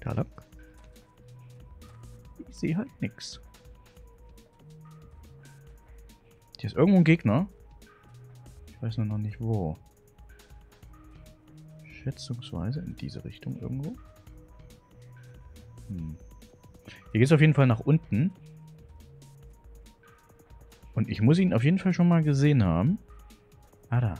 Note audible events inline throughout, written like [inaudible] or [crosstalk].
Da lang. Ich sehe halt nix. Hier ist irgendwo ein Gegner. Ich weiß nur noch nicht wo. Schätzungsweise in diese Richtung irgendwo. Hm. Hier geht es auf jeden Fall nach unten. Und ich muss ihn auf jeden Fall schon mal gesehen haben. Ah, da.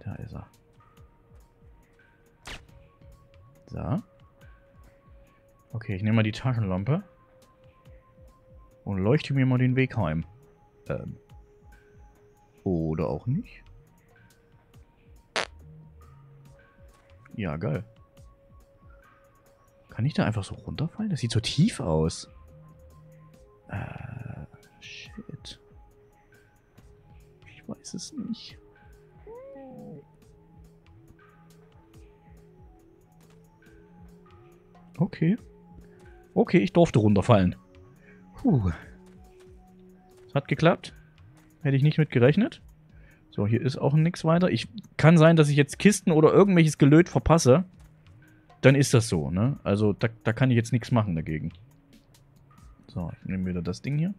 Da ist er. So. Okay, ich nehme mal die Taschenlampe. Und leuchte mir mal den Weg heim. Ähm. Oder auch nicht. Ja, geil. Kann ich da einfach so runterfallen? Das sieht so tief aus. Äh, shit. Ich weiß es nicht. Okay. Okay, ich durfte runterfallen. Puh. Das hat geklappt. Hätte ich nicht mit gerechnet. So, hier ist auch nichts weiter. Ich kann sein, dass ich jetzt Kisten oder irgendwelches Gelöt verpasse. Dann ist das so, ne? Also, da, da kann ich jetzt nichts machen dagegen. So, ich nehme wieder das Ding hier.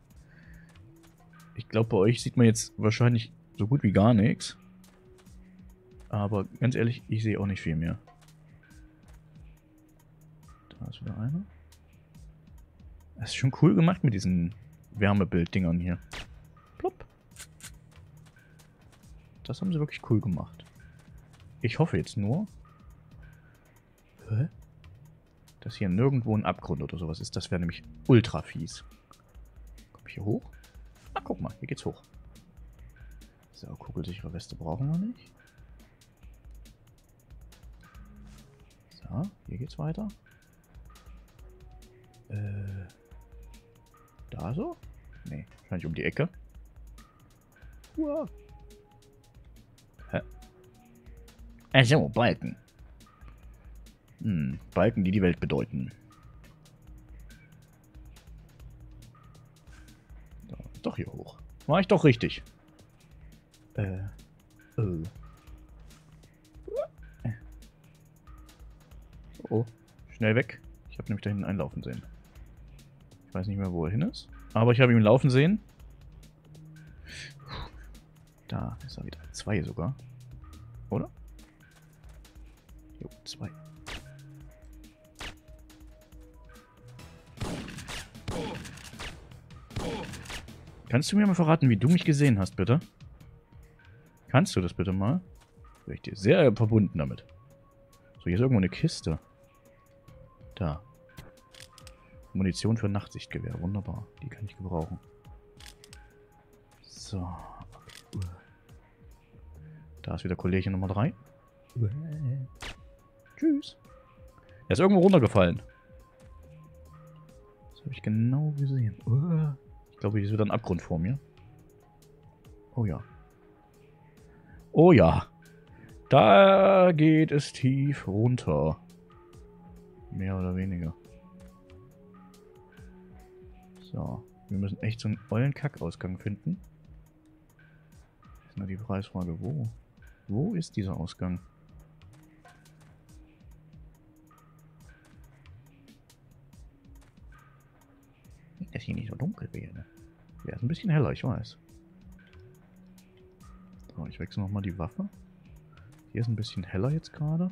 Ich glaube, bei euch sieht man jetzt wahrscheinlich so gut wie gar nichts. Aber ganz ehrlich, ich sehe auch nicht viel mehr. Da ist wieder einer. Das ist schon cool gemacht mit diesen Wärmebild-Dingern hier. Plopp. Das haben sie wirklich cool gemacht. Ich hoffe jetzt nur... Hä? Dass hier nirgendwo ein Abgrund oder sowas ist. Das wäre nämlich ultra fies. Komm ich hier hoch? Ah, guck mal, hier geht's hoch. So, kugelsichere Weste brauchen wir nicht. So, hier geht's weiter. Äh, da so? Nee, wahrscheinlich um die Ecke. Uah. Hä? Also, Balken. Hm, Balken, die die Welt bedeuten. So, doch hier hoch. War ich doch richtig. Äh, oh. Oh, schnell weg. Ich habe nämlich da hinten einlaufen sehen. Ich weiß nicht mehr, wo er hin ist. Aber ich habe ihn laufen sehen. Da ist er wieder. Zwei sogar. Oder? Jo, zwei. Kannst du mir mal verraten, wie du mich gesehen hast, bitte? Kannst du das bitte mal? Wäre ich dir sehr verbunden damit. So, hier ist irgendwo eine Kiste. Da. Munition für Nachtsichtgewehr. Wunderbar. Die kann ich gebrauchen. So. Da ist wieder Kollege Nummer 3. Tschüss. Er ist irgendwo runtergefallen. Das habe ich genau gesehen. Ich glaube, hier ist wieder ein Abgrund vor mir. Oh ja. Oh ja. Da geht es tief runter. Mehr oder weniger. So. Wir müssen echt so einen ollen Kackausgang finden. Ist nur die Preisfrage, wo? Wo ist dieser Ausgang? Nicht, dass hier nicht so dunkel wäre. Wäre es ein bisschen heller, ich weiß. So, ich wechsle nochmal die Waffe. Hier ist ein bisschen heller jetzt gerade.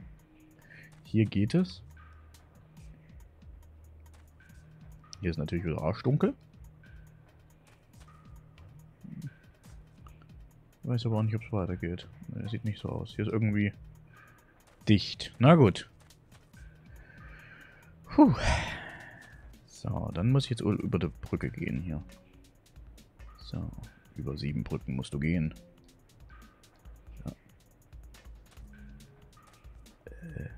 Hier geht es. Hier ist natürlich wieder arschdunkel. Weiß aber auch nicht, ob es weitergeht. Ne, sieht nicht so aus. Hier ist irgendwie dicht. Na gut. Puh. So, dann muss ich jetzt über die Brücke gehen hier. So, über sieben Brücken musst du gehen. Ja. Äh.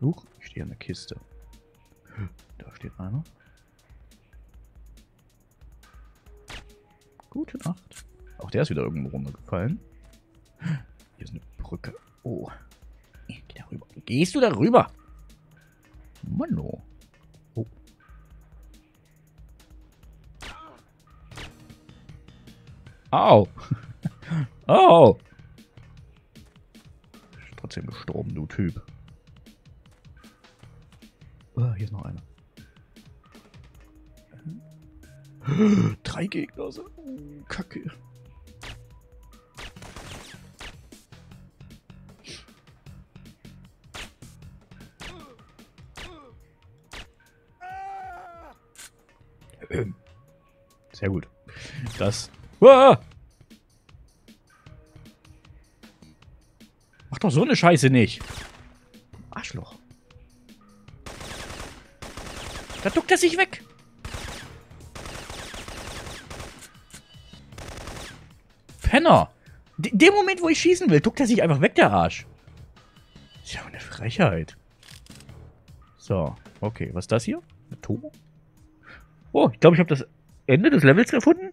Huch, ich stehe an der Kiste. Da steht einer. Gute Nacht. Auch der ist wieder irgendwo runtergefallen. Hier ist eine Brücke. Oh. Geh da rüber. Gehst du da rüber? Mano. Oh. Au. [laughs] Au. Ist trotzdem gestorben, du Typ. Oh, hier ist noch einer. Drei Gegner. So. Kacke. Sehr gut. Das. Uah! Mach doch so eine Scheiße nicht. Arschloch. Da duckt er sich weg. D dem Moment, wo ich schießen will, duckt er sich einfach weg, der Arsch. Ist ja eine Frechheit. So, okay. Was ist das hier? Ein Turbo? Oh, ich glaube, ich habe das Ende des Levels gefunden.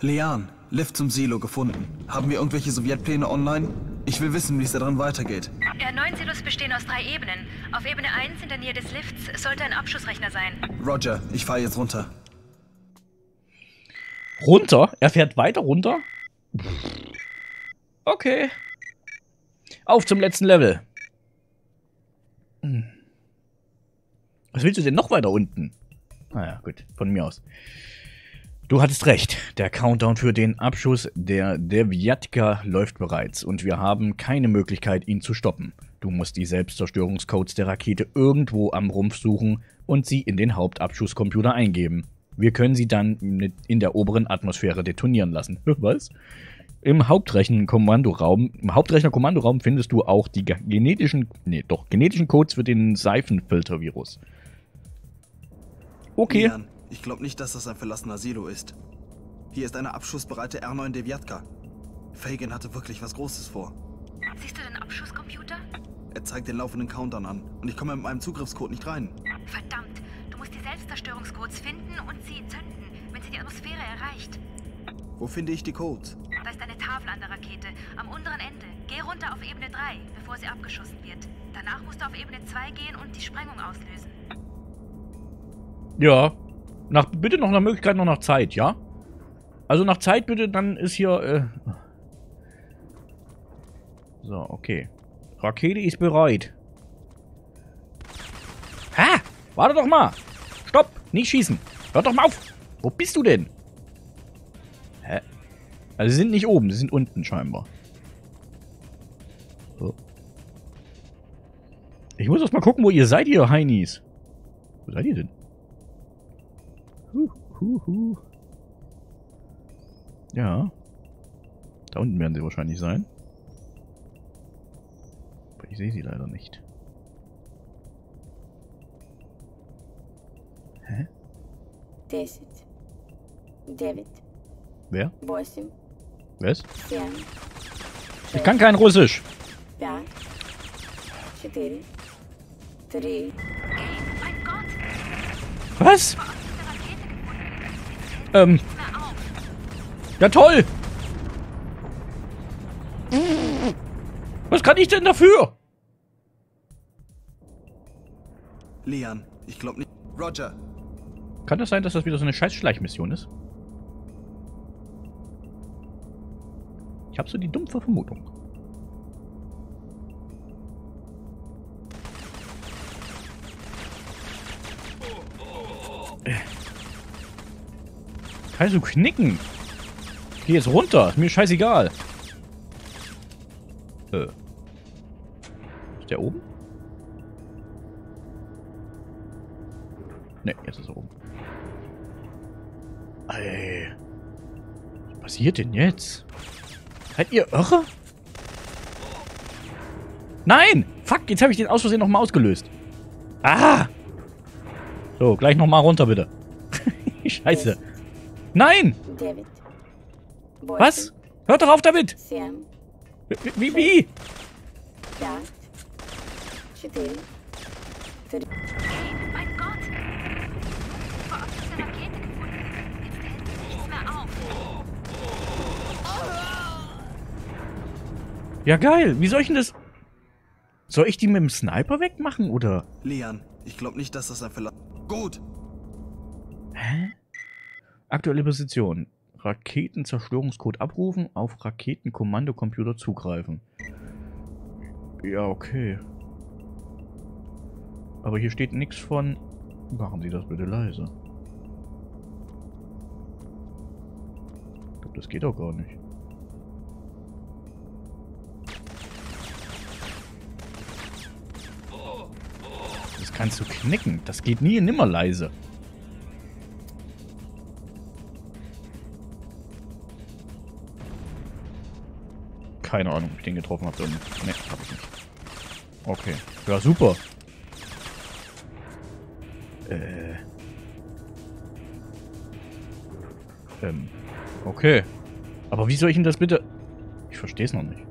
Lian, Lift zum Silo gefunden. Haben wir irgendwelche Sowjetpläne online? Ich will wissen, wie es da drin weitergeht. Ja, neun Silos bestehen aus drei Ebenen. Auf Ebene 1 in der Nähe des Lifts sollte ein Abschussrechner sein. Roger, ich fahre jetzt runter. Runter? Er fährt weiter runter? Okay. Auf zum letzten Level. Hm. Was willst du denn noch weiter unten? Naja, gut, von mir aus. Du hattest recht. Der Countdown für den Abschuss der Devyatka läuft bereits und wir haben keine Möglichkeit, ihn zu stoppen. Du musst die Selbstzerstörungscodes der Rakete irgendwo am Rumpf suchen und sie in den Hauptabschusscomputer eingeben. Wir können sie dann in der oberen Atmosphäre detonieren lassen. [laughs] Was? Im Hauptrechner-Kommandoraum, im Hauptrechner-Kommandoraum findest du auch die genetischen, nee, doch, genetischen Codes für den Seifenfilter-Virus. Okay. Lian, ich glaube nicht, dass das ein verlassener Silo ist. Hier ist eine abschussbereite R9 Devyatka. Fagan hatte wirklich was Großes vor. Siehst du den Abschusscomputer? Er zeigt den laufenden Countdown an und ich komme mit meinem Zugriffscode nicht rein. Verdammt, du musst die Selbstzerstörungscodes finden und sie zünden, wenn sie die Atmosphäre erreicht. Wo finde ich die Codes? Da ist eine Tafel an der Rakete, am unteren Ende. Geh runter auf Ebene 3, bevor sie abgeschossen wird. Danach musst du auf Ebene 2 gehen und die Sprengung auslösen. Ja. Nach, bitte noch nach Möglichkeit, noch nach Zeit, ja? Also nach Zeit bitte, dann ist hier... Äh so, okay. Rakete ist bereit. Ha! Warte doch mal! Stopp! Nicht schießen! Hör doch mal auf! Wo bist du denn? Hä? Also sie sind nicht oben, sie sind unten scheinbar. So. Ich muss erst mal gucken, wo ihr seid, ihr Heinis. Wo seid ihr denn? Huh, huh, huh. Ja. Da unten werden sie wahrscheinlich sein. Aber ich sehe sie leider nicht. Hä? 10, 9, Wer? 8, Was? 7, Ich kann kein Russisch. 5, 4, 3, Hey, mein Gott! Was? Ähm, ja toll. Was kann ich denn dafür? Lian, ich glaube nicht. Roger, Kann das sein, dass das wieder so eine scheiß Schleichmission ist? Ich habe so die dumpfe Vermutung. Kannst du knicken? Ich geh jetzt runter. Ist mir scheißegal. Äh. Ist der oben? Ne, jetzt ist er oben. Ey. Was passiert denn jetzt? Seid ihr irre? Nein! Fuck, jetzt habe ich den aus Versehen nochmal ausgelöst. Ah! So, gleich nochmal runter, bitte. [laughs] Scheiße. Nein! 9, Was? Hört doch auf damit! 7, Wie? wie, Ja, geil. Wie soll ich denn das... Soll ich die mit dem Sniper wegmachen, oder? Lian, ich glaube nicht, dass das ein verlassener. Gut, Hä? Aktuelle Position. Raketenzerstörungscode abrufen, auf Raketenkommandocomputer zugreifen. Ja, okay. Aber hier steht nichts von... Machen Sie das bitte leise. Ich glaube, das geht auch gar nicht. Kannst du knicken. Das geht nie nimmer leise. Keine Ahnung, ob ich den getroffen habe. Ne, habe ich nicht. Okay. Ja, super. Äh. Ähm. Okay. Aber wie soll ich denn das bitte... Ich verstehe es noch nicht.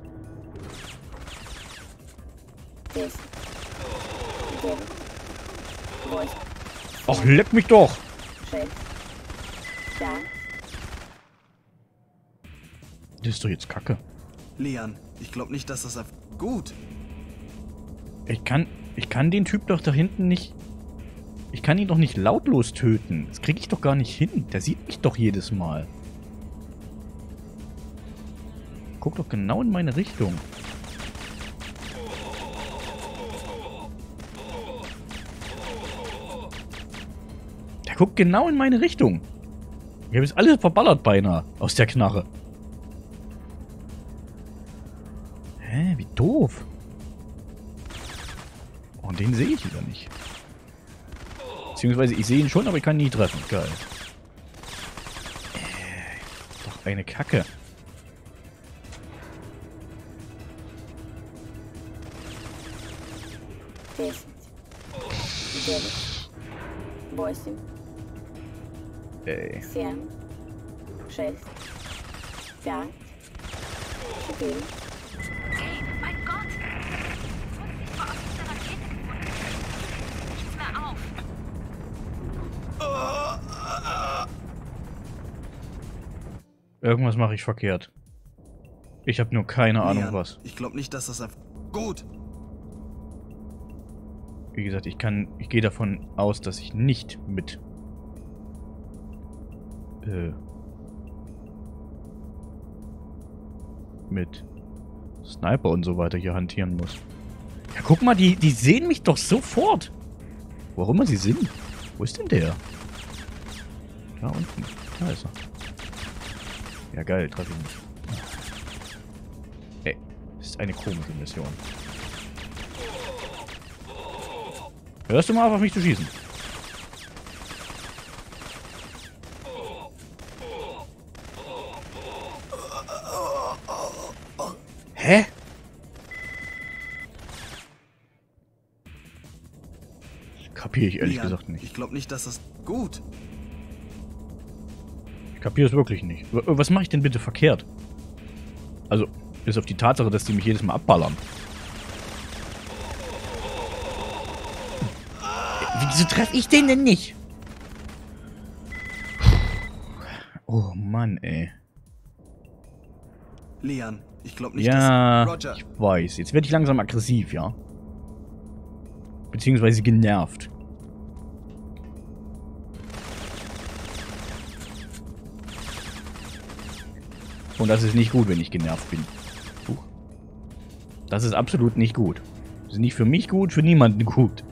10, 9, 8, Ach, leck mich doch! 6, 5, Das ist doch jetzt Kacke. Lian, ich glaube nicht, dass das. Gut. Ich kann... Ich kann den Typ doch da hinten nicht... Ich kann ihn doch nicht lautlos töten. Das kriege ich doch gar nicht hin. Der sieht mich doch jedes Mal. Guck doch genau in meine Richtung. guckt genau in meine Richtung. Ich habe jetzt alles verballert beinahe aus der Knarre. Hä, wie doof. Oh, und den sehe ich wieder nicht. Beziehungsweise ich sehe ihn schon, aber ich kann ihn nie treffen. Geil. Äh, doch eine Kacke. десять, девять, восемь, Ej. 7, 6, 5, 4. Mein Gott! Ich war auf dieser Irgendwas mache ich verkehrt. Ich habe nur keine Nein, Ahnung was. Ich glaube nicht, dass das einfach... Gut! Wie gesagt, ich kann... Ich gehe davon aus, dass ich nicht mit äh, mit Sniper und so weiter hier hantieren muss. Ja, guck mal, die, die sehen mich doch sofort. Wo auch immer sie sind. Wo ist denn der? Da unten. Da ist er. Ja, geil, treffe ich nicht. Ey, das ist eine komische Mission. Hörst du mal auf, auf mich zu schießen? Hä? Kapiere ich ehrlich Lian, gesagt nicht. Ich glaube nicht, dass das... Gut. Ich kapiere es wirklich nicht. Was mache ich denn bitte verkehrt? Also, bis auf die Tatsache, dass die mich jedes Mal abballern. Wieso treffe ich den denn nicht? Oh Mann, ey. Lian, ich glaube nicht, Ja, dass... Roger. ich weiß. Jetzt werde ich langsam aggressiv, ja? Beziehungsweise genervt. Und das ist nicht gut, wenn ich genervt bin. Huch. Das ist absolut nicht gut. Das ist nicht für mich gut, für niemanden gut.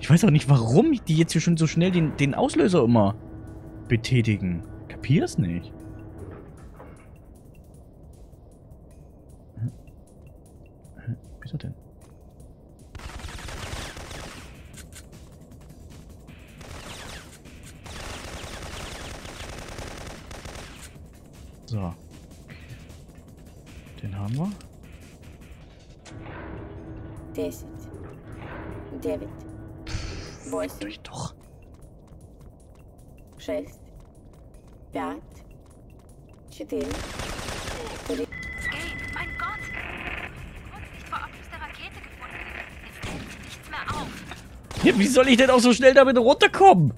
Ich weiß auch nicht, warum die jetzt hier schon so schnell den, den Auslöser immer betätigen. Kapier's nicht. Wie denn? So. Den haben wir. 10, Wo ist euch doch. 6, 5, 4, 3, Ja, [laughs] wie soll ich denn auch so schnell damit runterkommen?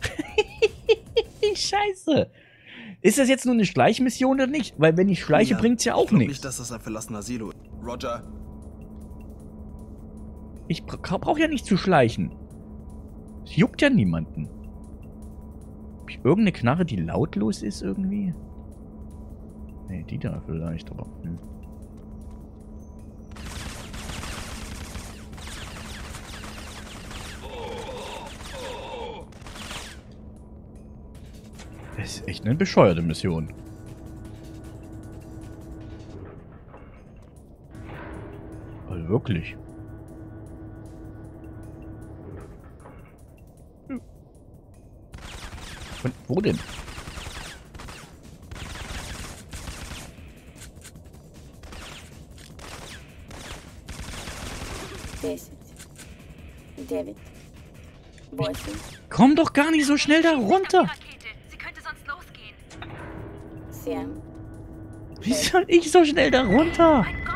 [laughs] Scheiße. Ist das jetzt nur eine Schleichmission oder nicht? Weil wenn ich schleiche, Lian, bringt's ja Ich auch glaube nichts. nicht, dass das ein verlassener Silo ist. Roger. Ich bra brauche ja nicht zu schleichen. Es juckt ja niemanden. Hab ich irgendeine Knarre, die lautlos ist irgendwie? Nee, die da vielleicht, aber... Hm. Das ist echt eine bescheuerte Mission. Also wirklich. Hm. Wo denn? Komm doch gar nicht so schnell da runter passieren. Wie soll ich so schnell da runter? Mein Gott!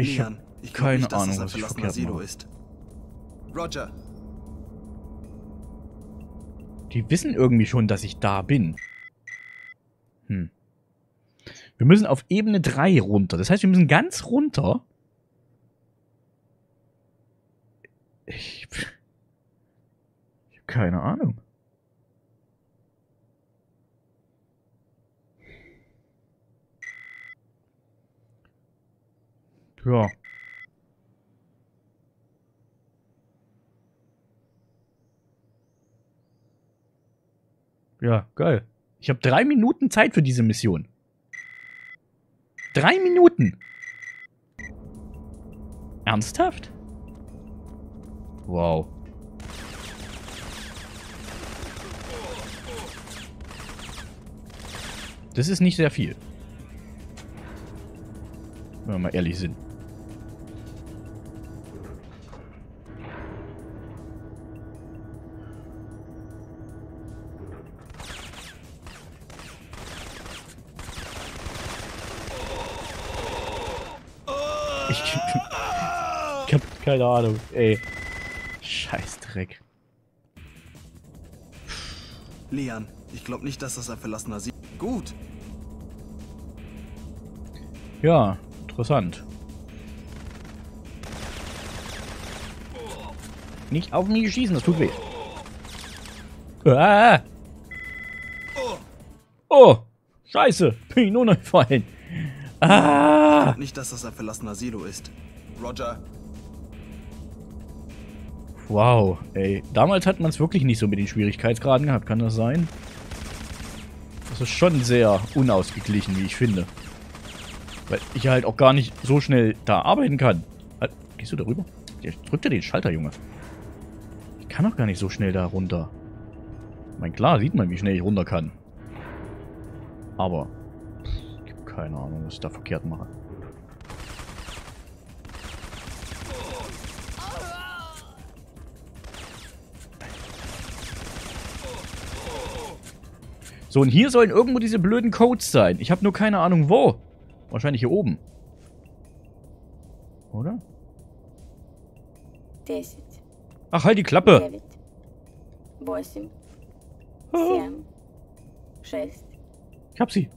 Ich habe keine nicht, Ahnung, was ich verkehrt Silo ist. Roger. Die wissen irgendwie schon, dass ich da bin. Hm. Wir müssen auf Ebene 3 runter. Das heißt, wir müssen ganz runter. Ich. Ich habe keine Ahnung. Ja. Ja, geil. Ich habe drei Minuten Zeit für diese Mission. Drei Minuten. Ernsthaft? Wow. Das ist nicht sehr viel. Wenn wir mal ehrlich sind. Keine Ahnung, ey. Scheißdreck. Lian, ich glaube nicht, dass das ein verlassener Silo Gut, Ja, interessant. Nicht auf mich schießen, das tut weh. Ah! Oh! Scheiße! Bin ich nur noch gefallen. Ah! nicht, dass das ein verlassener Silo ist. Roger, Wow, ey. Damals hat man es wirklich nicht so mit den Schwierigkeitsgraden gehabt, kann das sein? Das ist schon sehr unausgeglichen, wie ich finde. Weil ich halt auch gar nicht so schnell da arbeiten kann. Halt, gehst du da rüber? Ja, Drück dir den Schalter, Junge. Ich kann auch gar nicht so schnell da runter. Ich meine, klar sieht man, wie schnell ich runter kann. Aber, pff, keine Ahnung, was ich da verkehrt mache. So, und hier sollen irgendwo diese blöden Codes sein. Ich habe nur keine Ahnung wo. Wahrscheinlich hier oben. Oder? Ach, halt die Klappe. Ah. Ich hab sie.